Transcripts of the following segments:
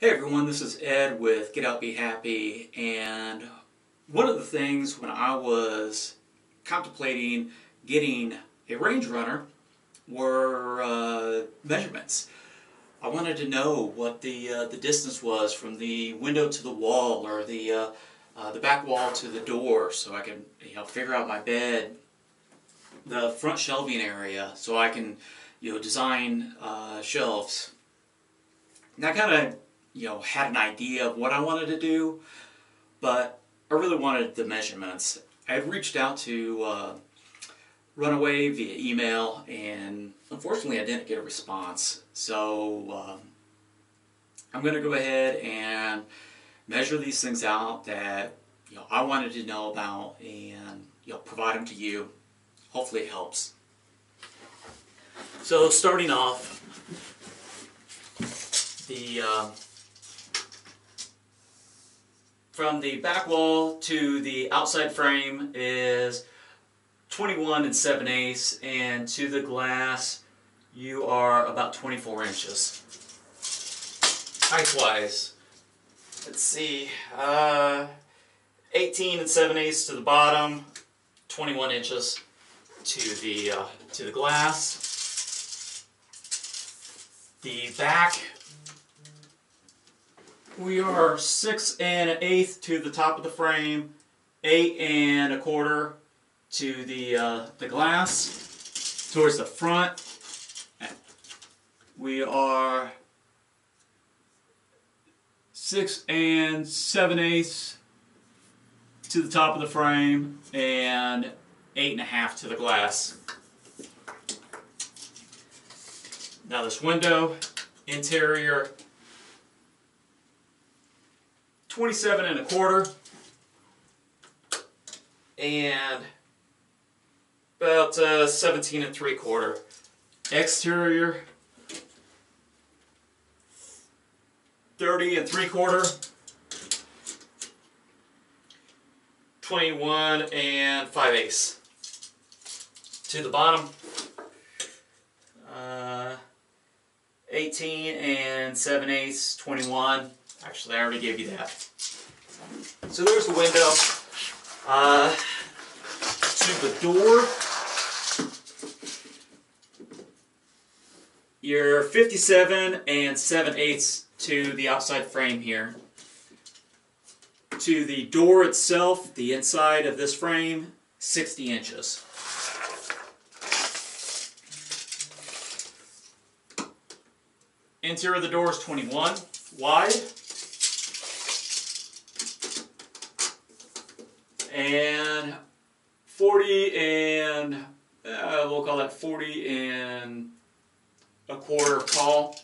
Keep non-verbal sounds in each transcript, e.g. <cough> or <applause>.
Hey everyone, this is Ed with Get Out Be Happy and one of the things when I was contemplating getting a RangeRunner were uh, measurements. I wanted to know what the uh, the distance was from the window to the wall or the uh, uh the back wall to the door so I can you know figure out my bed, the front shelving area so I can you know design uh, shelves. And I kind of you know, had an idea of what I wanted to do, but I really wanted the measurements. I had reached out to uh, Runaway via email, and unfortunately I didn't get a response. So um, I'm going to go ahead and measure these things out that you know I wanted to know about, and you know provide them to you. Hopefully it helps. So starting off, the uh, from the back wall to the outside frame is 21 and 7 eighths and to the glass you are about 24 inches. Height wise, let's see, uh, 18 and 7 eighths to the bottom, 21 inches to the, uh, to the glass. The back we are six and an eighth to the top of the frame, eight and a quarter to the uh, the glass. Towards the front, we are six and seven eighths to the top of the frame and eight and a half to the glass. Now this window, interior 27 and a quarter and about uh, 17 and three quarter. Exterior 30 and three quarter. 21 and 5 eighths. To the bottom, uh, 18 and 7 eighths, 21. Actually, I already gave you that. So there's the window. Uh, to the door. You're 57 and 7 eighths to the outside frame here. To the door itself, the inside of this frame, 60 inches. Interior of the door is 21 wide. And 40 and uh, we'll call that 40 and a quarter tall.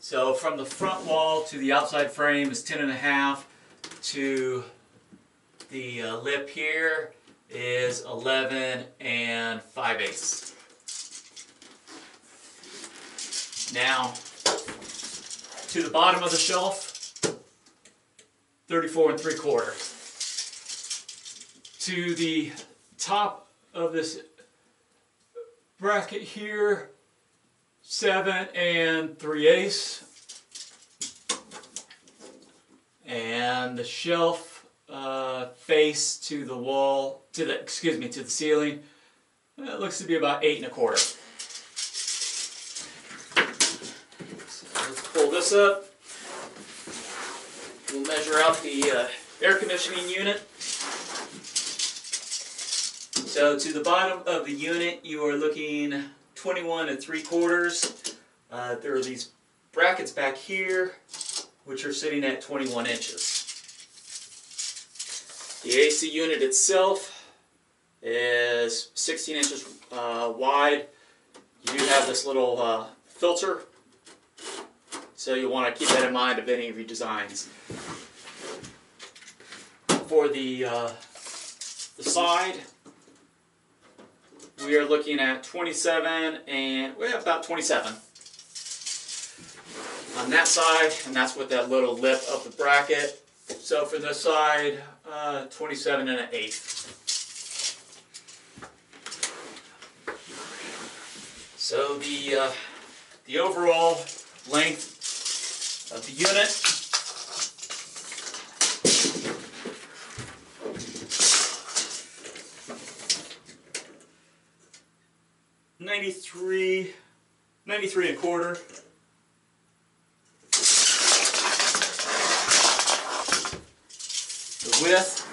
So from the front wall to the outside frame is 10 and a half to the uh, lip here is 11 and 5 eighths. Now, to the bottom of the shelf, 34 and 3 quarter. To the top of this bracket here, 7 and 3 eighths. And the shelf uh, face to the wall, to the, excuse me, to the ceiling, it looks to be about 8 and a quarter. This up. We'll measure out the uh, air conditioning unit. So to the bottom of the unit, you are looking 21 and 3 quarters. Uh, there are these brackets back here, which are sitting at 21 inches. The AC unit itself is 16 inches uh, wide. You do have this little uh, filter so you want to keep that in mind of any of your designs. For the, uh, the side, we are looking at 27 and we have about 27 on that side, and that's with that little lip of the bracket. So for this side, uh, 27 and an eighth. So the uh, the overall length of the unit Ninety-three, ninety-three and a quarter. The width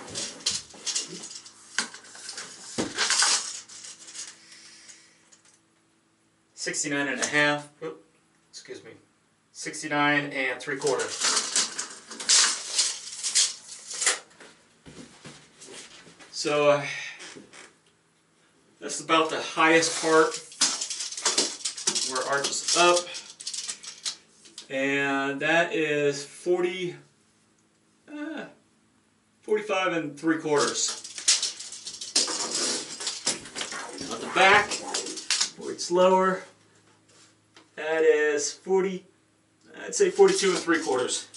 Sixty-nine and a half. Oop, excuse me. Sixty-nine and three quarters. So uh, this is about the highest part where it arches up. And that is 40, uh, 45 and three quarters. On the back, where it's lower, that is 40, I'd say 42 and three quarters.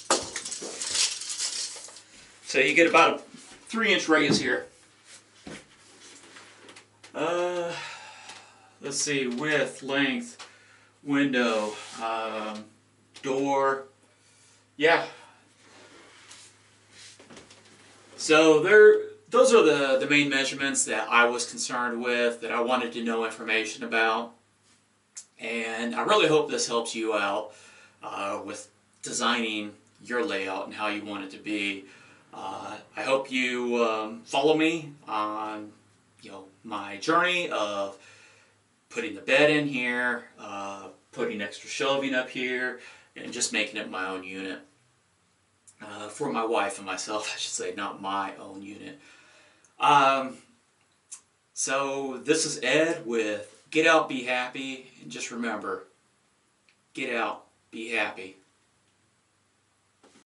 So you get about a three inch radius here. Uh, let's see, width, length, window, um, door. Yeah. So there, those are the, the main measurements that I was concerned with, that I wanted to know information about. And I really hope this helps you out uh, with designing your layout and how you want it to be. Uh, I hope you um, follow me on you know my journey of putting the bed in here, uh, putting extra shelving up here, and just making it my own unit. Uh, for my wife and myself, <laughs> I should say, not my own unit. Um, so this is Ed with Get Out, Be Happy, and just remember, get out, be happy.